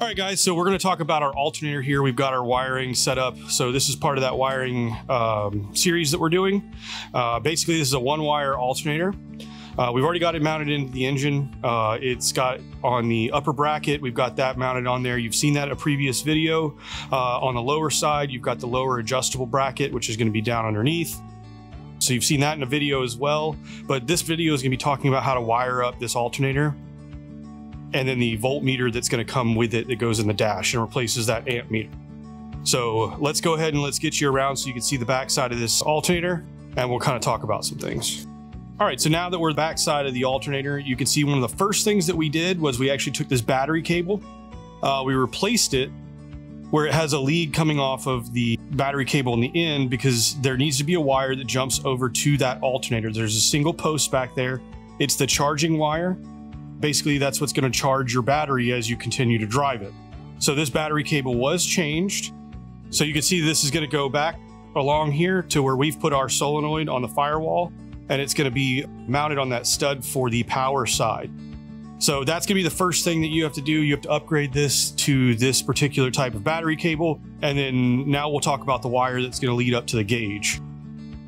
All right, guys, so we're going to talk about our alternator here. We've got our wiring set up. So this is part of that wiring um, series that we're doing. Uh, basically, this is a one wire alternator. Uh, we've already got it mounted into the engine. Uh, it's got on the upper bracket, we've got that mounted on there. You've seen that in a previous video. Uh, on the lower side, you've got the lower adjustable bracket, which is going to be down underneath. So you've seen that in a video as well. But this video is going to be talking about how to wire up this alternator and then the voltmeter that's going to come with it that goes in the dash and replaces that amp meter. So let's go ahead and let's get you around so you can see the backside of this alternator and we'll kind of talk about some things. All right, so now that we're the backside of the alternator, you can see one of the first things that we did was we actually took this battery cable, uh, we replaced it where it has a lead coming off of the battery cable in the end because there needs to be a wire that jumps over to that alternator. There's a single post back there. It's the charging wire Basically, that's what's going to charge your battery as you continue to drive it. So this battery cable was changed. So you can see this is going to go back along here to where we've put our solenoid on the firewall and it's going to be mounted on that stud for the power side. So that's going to be the first thing that you have to do. You have to upgrade this to this particular type of battery cable. And then now we'll talk about the wire that's going to lead up to the gauge.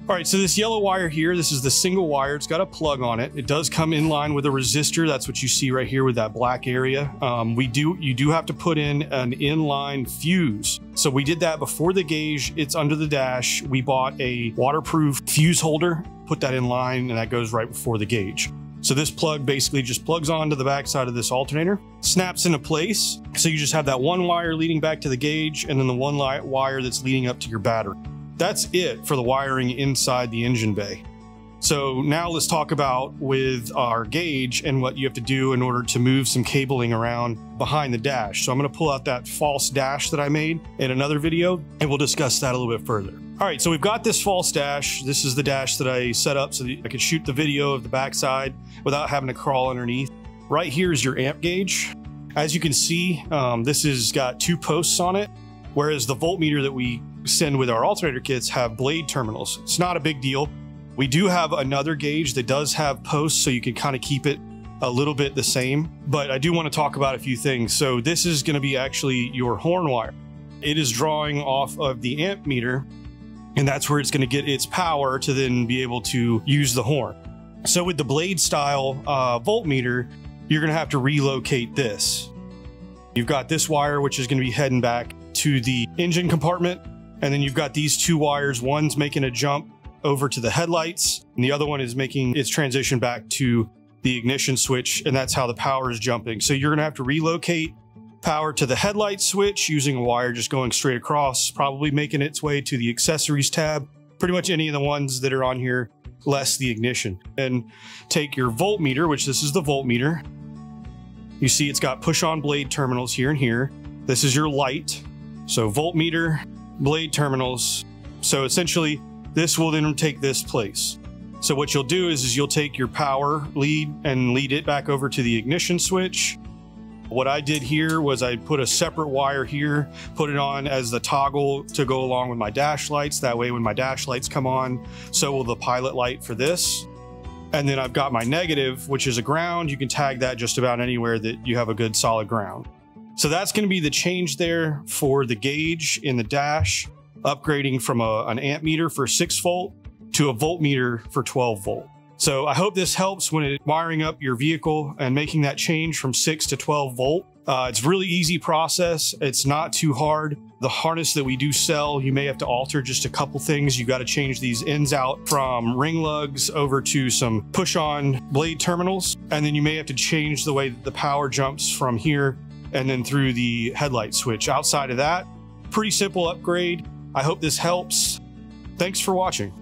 All right, so this yellow wire here, this is the single wire. It's got a plug on it. It does come in line with a resistor. That's what you see right here with that black area. Um, we do, you do have to put in an inline fuse. So we did that before the gauge. It's under the dash. We bought a waterproof fuse holder, put that in line, and that goes right before the gauge. So this plug basically just plugs onto the backside of this alternator, snaps into place. So you just have that one wire leading back to the gauge and then the one wire that's leading up to your battery. That's it for the wiring inside the engine bay. So now let's talk about with our gauge and what you have to do in order to move some cabling around behind the dash. So I'm going to pull out that false dash that I made in another video and we'll discuss that a little bit further. All right, so we've got this false dash. This is the dash that I set up so that I could shoot the video of the backside without having to crawl underneath. Right here is your amp gauge. As you can see, um, this has got two posts on it, whereas the voltmeter that we send with our alternator kits have blade terminals. It's not a big deal. We do have another gauge that does have posts, so you can kind of keep it a little bit the same. But I do want to talk about a few things. So this is going to be actually your horn wire. It is drawing off of the amp meter, and that's where it's going to get its power to then be able to use the horn. So with the blade style uh, voltmeter, you're going to have to relocate this. You've got this wire, which is going to be heading back to the engine compartment and then you've got these two wires. One's making a jump over to the headlights, and the other one is making its transition back to the ignition switch, and that's how the power is jumping. So you're gonna have to relocate power to the headlight switch using a wire just going straight across, probably making its way to the accessories tab. Pretty much any of the ones that are on here, less the ignition. And take your voltmeter, which this is the voltmeter. You see it's got push on blade terminals here and here. This is your light. So voltmeter, blade terminals. So essentially, this will then take this place. So what you'll do is, is you'll take your power lead and lead it back over to the ignition switch. What I did here was I put a separate wire here, put it on as the toggle to go along with my dash lights. That way when my dash lights come on, so will the pilot light for this. And then I've got my negative, which is a ground. You can tag that just about anywhere that you have a good solid ground. So that's going to be the change there for the gauge in the dash, upgrading from a, an amp meter for 6 volt to a voltmeter for 12 volt. So I hope this helps when it, wiring up your vehicle and making that change from 6 to 12 volt. Uh, it's really easy process. It's not too hard. The harness that we do sell, you may have to alter just a couple things. You got to change these ends out from ring lugs over to some push on blade terminals. And then you may have to change the way that the power jumps from here and then through the headlight switch. Outside of that, pretty simple upgrade. I hope this helps. Thanks for watching.